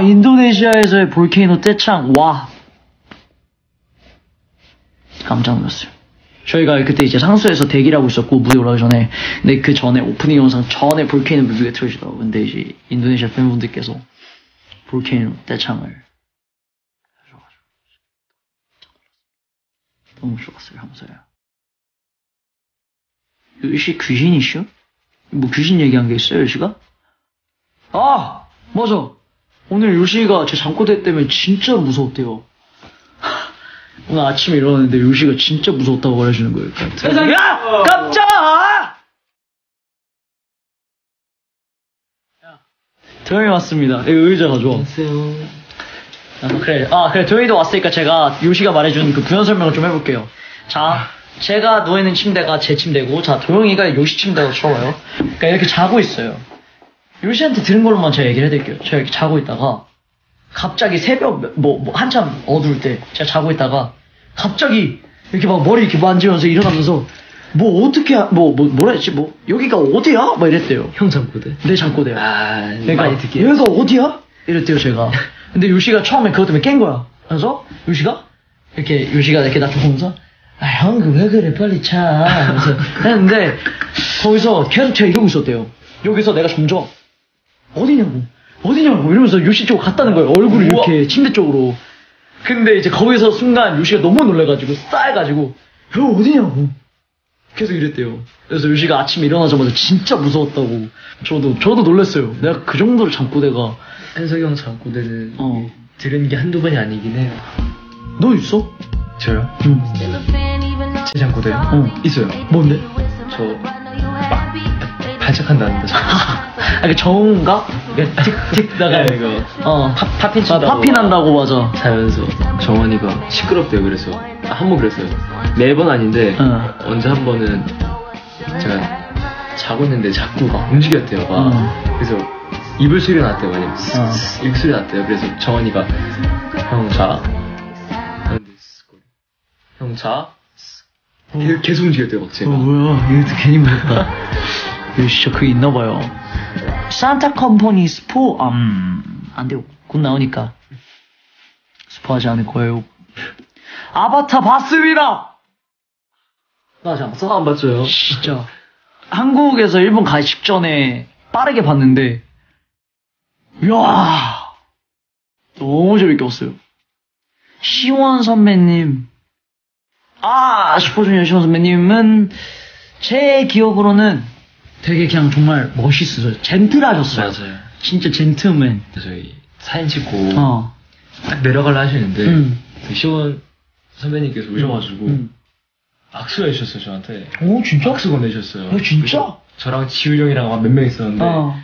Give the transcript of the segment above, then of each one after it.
인도네시아에서의 볼케이노 떼창 와. 깜짝 놀랐어요. 저희가 그때 이제 상수에서 대기를 하고 있었고 무대 올라가기 전에. 근데 그 전에 오프닝 영상 전에 볼케이노 뮤비가 틀어지더라고. 근데 이제 인도네시아 팬분들께서 볼케이노 떼창을 너무 좋았어요. 감사해요. 유시 귀신이시오? 뭐 귀신 얘기한 게 있어요 유시가? 아! 맞아 오늘 요시가 제 잠꼬대 때문에 진짜 무서웠대요. 오늘 아침에 일어났는데 요시가 진짜 무서웠다고 말해주는 거예요. 세상에! 야! 깜짝아! 도영이 왔습니다. 여기 의자 가져와. 안녕하세요. 아, 그래. 아, 그래. 도영이도 왔으니까 제가 요시가 말해준 그 부연 설명을 좀 해볼게요. 자, 제가 누워있는 침대가 제 침대고, 자, 도영이가 요시 침대가 쳐워요. 그러니까 이렇게 자고 있어요. 요시한테 들은 걸로만 제가 얘기를 해드릴게요. 제가 이렇게 자고 있다가, 갑자기 새벽, 뭐, 뭐 한참 어두울 때, 제가 자고 있다가, 갑자기, 이렇게 막 머리 이렇게 만지면서 일어나면서, 뭐, 어떻게, 하- 뭐, 뭐, 뭐라 했지? 뭐, 여기가 어디야? 막 이랬대요. 형 잠꼬대. 내 잠꼬대요. 아, 그러니까 많이 듣게. 여기가 어디야? 이랬대요 제가. 근데 요시가 처음에 그것 때문에 깬 거야. 그래서 요시가 이렇게 요시가 이렇게 나 보면서 아 형 그왜 그래 빨리 차. 그래서 했는데 거기서 계속 제가 이러고 있었대요. 여기서 내가 점점 어디냐고 어디냐고 이러면서 요시 쪽으로 갔다는 거예요. 얼굴을 이렇게 침대 쪽으로. 근데 이제 거기서 순간 요시가 너무 놀래가지고 싸해가지고 형 어디냐고 계속 이랬대요. 그래서 요시가 아침에 일어나자마자 진짜 무서웠다고. 저도, 저도 놀랐어요. 내가 그 정도로 잠꼬대가. 한석이 형 잠꼬대를 어. 들은 게 한두 번이 아니긴 해요. 너 있어? 저요? 응. 제 잠꼬대요? 어. 있어요. 뭔데? 저, 막, 반짝한다는데. 아, 그 정가? 틱틱 나가. 네, 이거. 어. 파, 파핀 아, 친다고. 파피 난다고 맞아. 자면서 정원이가 시끄럽대요. 그래서 아, 한번 그랬어요. 매번 아닌데 어. 언제 한 번은 제가 자고 있는데 자꾸 막 움직였대요. 막 어. 그래서 이불 소리 났대요. 스- 어. 스- 이렇게 소리 났대요. 그래서 정원이가 형 자. 형 자. 스- 계속, 계속 움직였대요. 막 제가. 어, 뭐야. 이거 괜히 무섭다. 이거 진짜 그게 있나봐요. 산타 컴퍼니 스포, 음, 안 돼요. 곧 나오니까. 스포하지 않을 거예요. 아바타 봤습니다! 나지 않았어? 안 봤죠요? 진짜. 한국에서 일본 가기 직전에 빠르게 봤는데, 이야, 너무 재밌게 봤어요. 시원 선배님, 아, 슈퍼주니어 시원 선배님은 제 기억으로는 되게 그냥 정말 멋있으세요. 젠틀하셨어요. 맞아요. 진짜 젠틀맨. 저희 사진 찍고 어. 딱 내려가려 하시는데 음. 그 시원 선배님께서 오셔가지고 음. 악수해 주셨어요 저한테. 오, 진짜? 악수 건네셨어요. 아, 진짜? 그래서 저랑 지우 형이랑 몇 명 있었는데 어.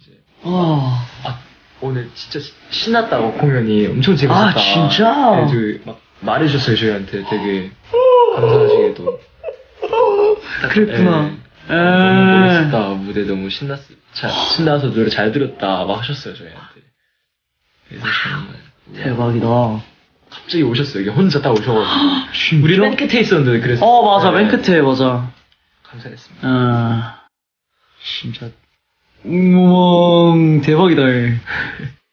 이제 아. 아, 오늘 진짜 시- 신났다고 공연이 엄청 재밌었다. 아, 진짜? 그래서 막 말해주셨어요 저희한테 되게 감사하시게도. 딱, 그랬구나. 예, 너무 에. 멋있다 무대 너무 신났 잘, 신나서 노래 잘 들었다 막 하셨어요 저희한테. 그래서 정말 대박이다. 갑자기 오셨어요 여기 혼자 딱 오셔가지고 진짜? 우리 맨 끝에 있었는데 그래서 어, 맞아. 네, 맨 끝에, 맞아. 감사했습니다. 아, 진짜. 우왕, 대박이다. 얘.